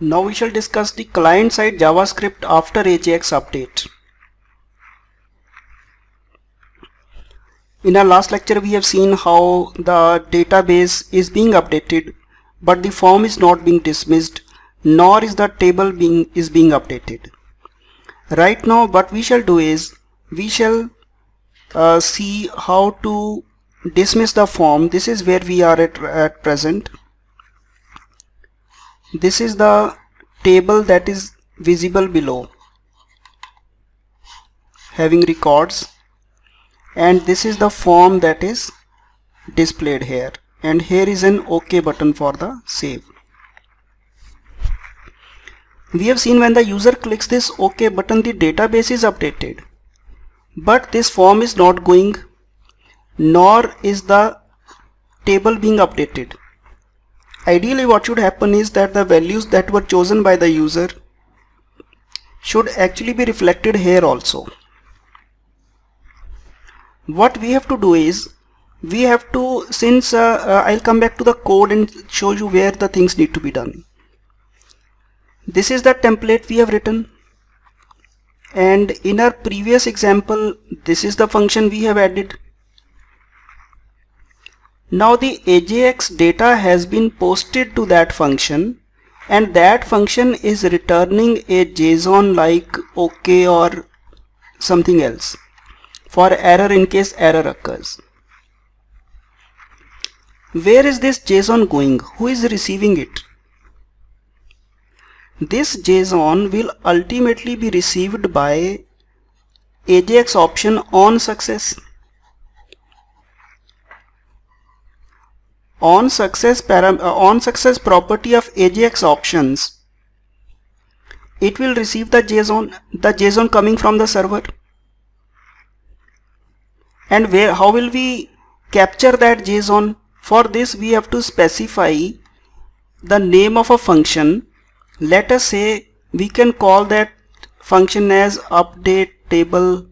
Now we shall discuss the client-side JavaScript after AJAX update. In our last lecture we have seen how the database is being updated but the form is not being dismissed nor is the table being is being updated. Right now what we shall do is we shall uh, see how to dismiss the form. This is where we are at, at present this is the table that is visible below. Having records. And this is the form that is displayed here. And here is an OK button for the save. We have seen when the user clicks this OK button the database is updated. But this form is not going nor is the table being updated Ideally what should happen is that the values that were chosen by the user should actually be reflected here also. What we have to do is we have to since uh, uh, I'll come back to the code and show you where the things need to be done. This is the template we have written and in our previous example this is the function we have added now the AJAX data has been posted to that function and that function is returning a JSON like OK or something else for error in case error occurs. Where is this JSON going? Who is receiving it? This JSON will ultimately be received by AJAX option on success. On success param uh, on success property of AJAX options. It will receive the JSON the JSON coming from the server. And where how will we capture that JSON? For this we have to specify the name of a function. Let us say we can call that function as update table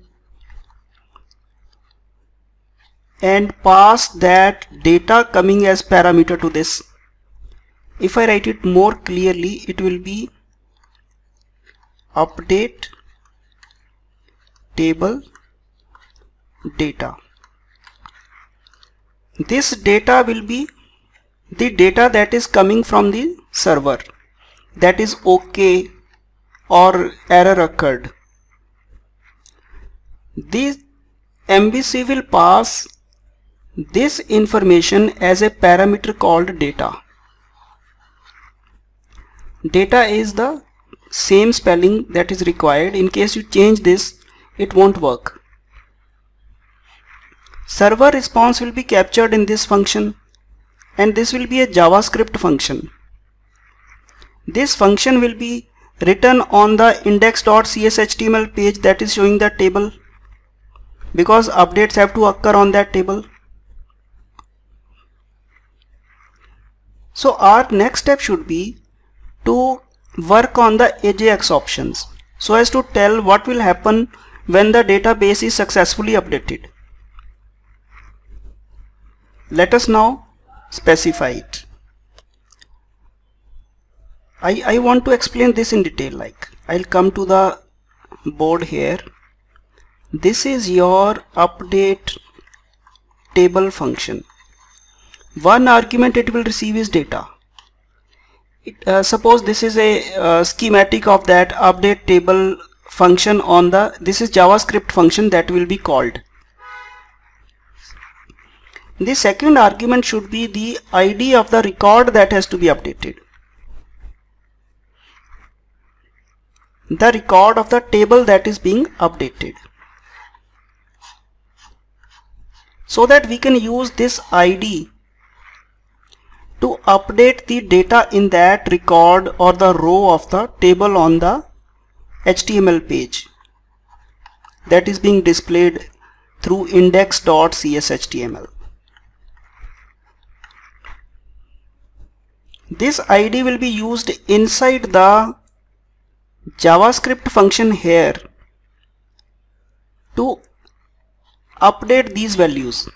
and pass that data coming as parameter to this. If I write it more clearly, it will be update table data. This data will be the data that is coming from the server that is OK or error occurred. This MVC will pass this information as a parameter called data. Data is the same spelling that is required. In case you change this, it won't work. Server response will be captured in this function and this will be a JavaScript function. This function will be written on the index.cshtml page that is showing the table because updates have to occur on that table. So our next step should be to work on the AJAX options so as to tell what will happen when the database is successfully updated. Let us now specify it. I, I want to explain this in detail like I'll come to the board here. This is your update table function one argument it will receive is data. It, uh, suppose this is a uh, schematic of that update table function on the this is javascript function that will be called. The second argument should be the id of the record that has to be updated. The record of the table that is being updated. So that we can use this id update the data in that record or the row of the table on the HTML page that is being displayed through index.cshtml. This ID will be used inside the JavaScript function here to update these values.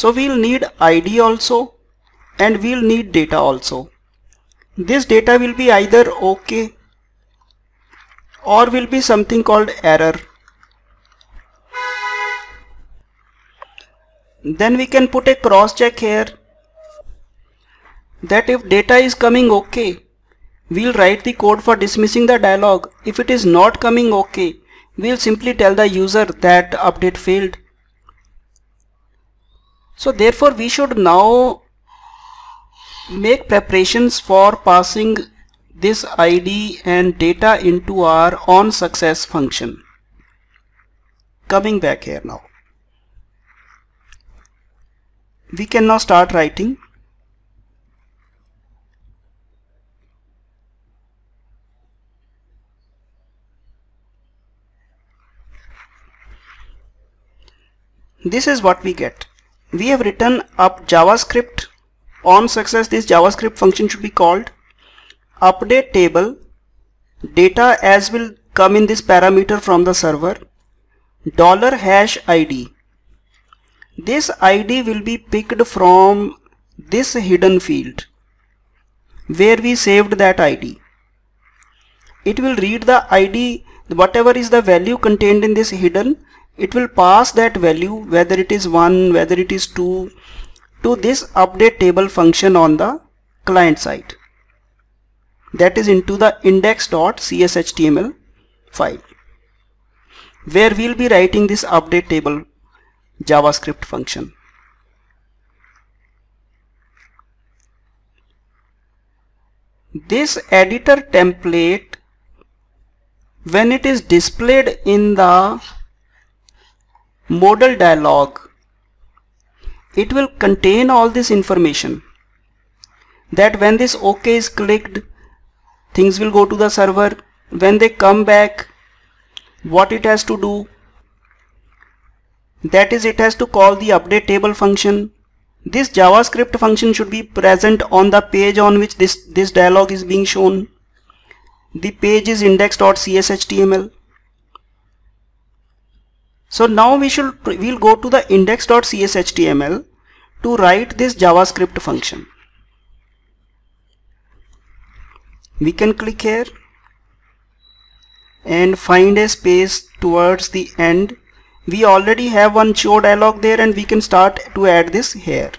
So we'll need ID also and we'll need data also. This data will be either okay or will be something called error. Then we can put a cross check here that if data is coming okay we'll write the code for dismissing the dialog. If it is not coming okay we'll simply tell the user that update failed so therefore we should now make preparations for passing this ID and data into our on success function. Coming back here now. We can now start writing. This is what we get. We have written up JavaScript. On success this JavaScript function should be called update table. Data as will come in this parameter from the server. Dollar hash id this id will be picked from this hidden field where we saved that id it will read the id whatever is the value contained in this hidden it will pass that value whether it is 1 whether it is 2 to this update table function on the client side. That is into the index.cshtml file where we'll be writing this update table javascript function. This editor template when it is displayed in the modal dialog it will contain all this information. That when this OK is clicked things will go to the server. When they come back what it has to do that is it has to call the update table function. This javascript function should be present on the page on which this this dialog is being shown. The page is index.cshtml so now we should we'll go to the index.cshtml to write this JavaScript function. We can click here and find a space towards the end. We already have one show dialog there and we can start to add this here.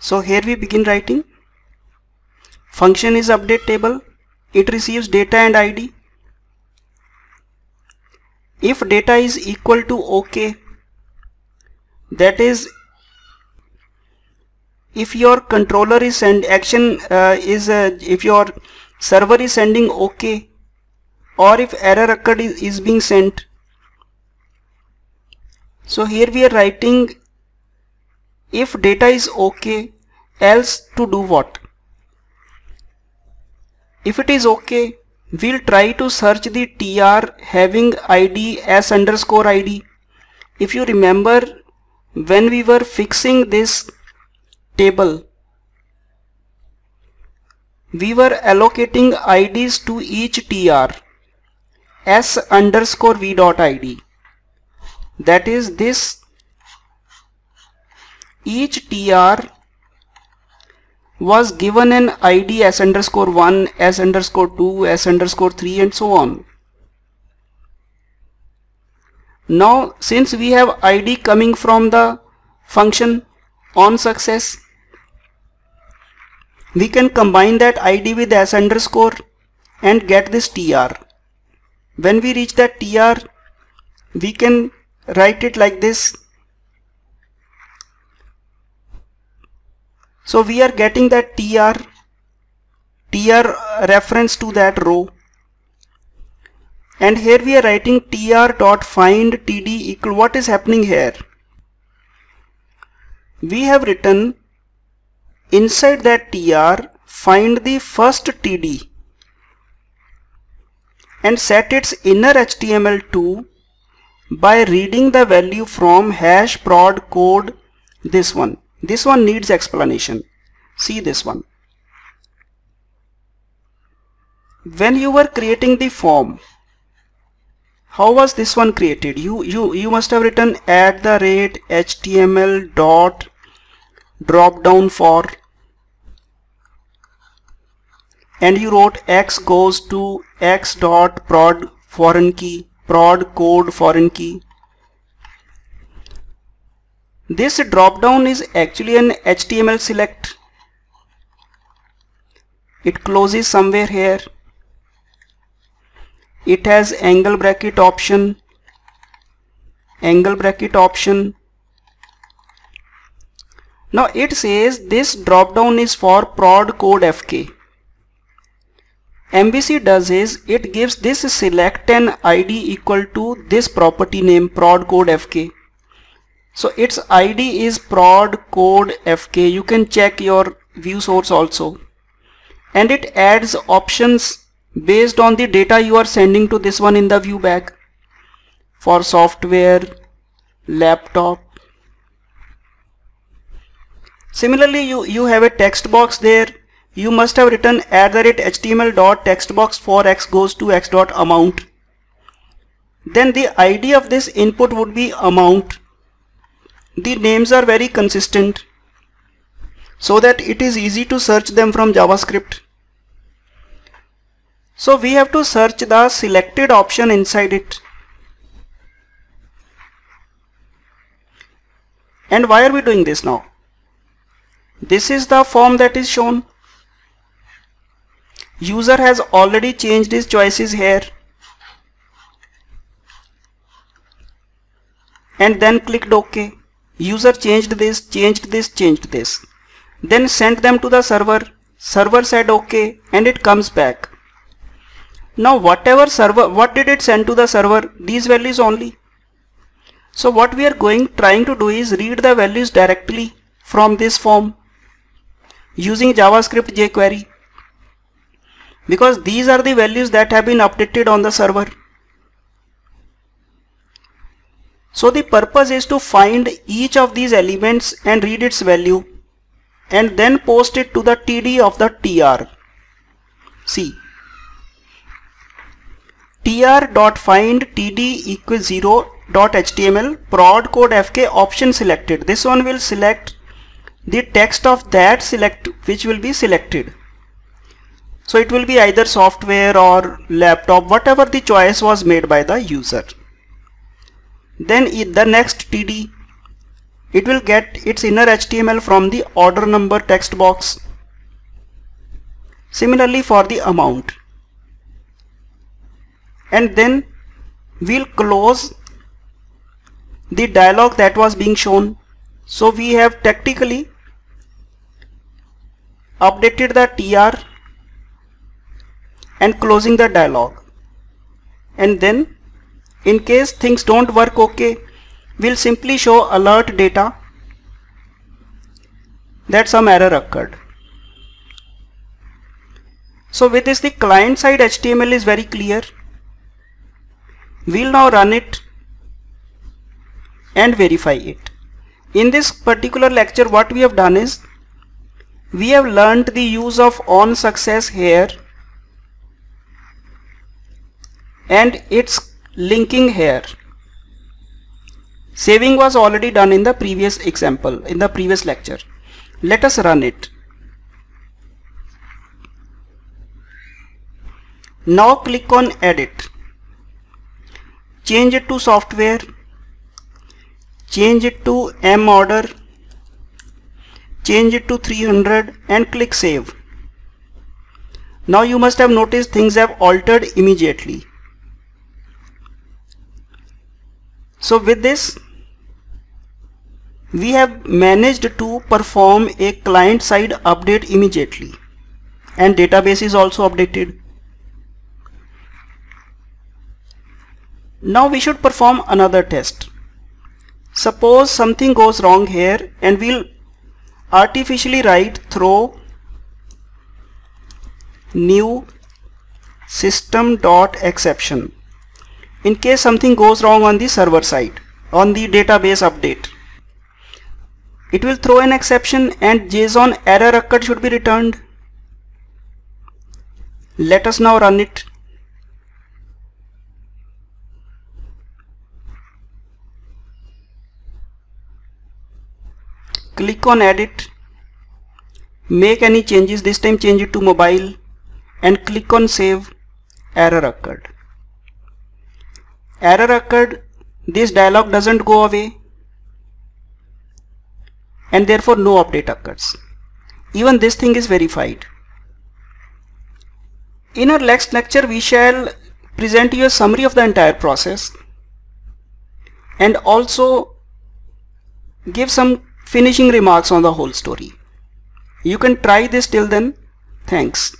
So here we begin writing. Function is update table. It receives data and ID if data is equal to OK that is if your controller is send action uh, is uh, if your server is sending OK or if error occurred is, is being sent. So here we are writing if data is OK else to do what? If it is OK we'll try to search the tr having id s underscore id if you remember when we were fixing this table we were allocating IDs to each tr s underscore v dot id that is this. Each tr was given an id s underscore 1, s underscore 2, s underscore 3 and so on. Now since we have id coming from the function on success, we can combine that id with s underscore and get this tr. When we reach that tr, we can write it like this So we are getting that tr, tr reference to that row. And here we are writing tr dot find td equal what is happening here? We have written inside that tr find the first td and set its inner HTML2 by reading the value from hash prod code this one this one needs explanation. See this one. When you were creating the form, how was this one created? You, you, you must have written at the rate html dot drop down for and you wrote x goes to x dot prod foreign key prod code foreign key this drop down is actually an HTML select. It closes somewhere here. It has angle bracket option angle bracket option. Now it says this drop down is for prod code fk MVC does is it gives this select an ID equal to this property name prod code fk so its ID is prod code fk you can check your view source also. And it adds options based on the data you are sending to this one in the view bag for software laptop. Similarly you you have a text box there. You must have written at the rate html dot text box for x goes to x dot amount. Then the id of this input would be amount the names are very consistent so that it is easy to search them from javascript so we have to search the selected option inside it. And why are we doing this now? This is the form that is shown. User has already changed his choices here. And then clicked OK. User changed this, changed this, changed this. Then sent them to the server. Server said OK and it comes back. Now whatever server, what did it send to the server? These values only. So what we are going trying to do is read the values directly from this form using JavaScript jQuery because these are the values that have been updated on the server. So the purpose is to find each of these elements and read its value and then post it to the TD of the TR. See tr.find td equals 0 dot html prod code fk option selected. This one will select the text of that select which will be selected. So it will be either software or laptop whatever the choice was made by the user then the next td it will get its inner html from the order number text box. Similarly for the amount. And then we'll close the dialog that was being shown. So we have tactically updated the tr and closing the dialog. And then in case things don't work okay we'll simply show alert data that some error occurred so with this the client side HTML is very clear We'll now run it and verify it. In this particular lecture what we have done is we have learned the use of on success here and its linking here. Saving was already done in the previous example in the previous lecture. Let us run it. Now click on edit change it to software change it to M order change it to 300 and click save now you must have noticed things have altered immediately so with this we have managed to perform a client side update immediately. And database is also updated. Now we should perform another test. Suppose something goes wrong here and we'll artificially write throw new system dot exception in case something goes wrong on the server side on the database update. It will throw an exception and JSON error occurred should be returned. Let us now run it. Click on edit. Make any changes this time change it to mobile and click on save error occurred error occurred this dialog doesn't go away and therefore no update occurs even this thing is verified in our next lecture we shall present you a summary of the entire process and also give some finishing remarks on the whole story. You can try this till then. Thanks.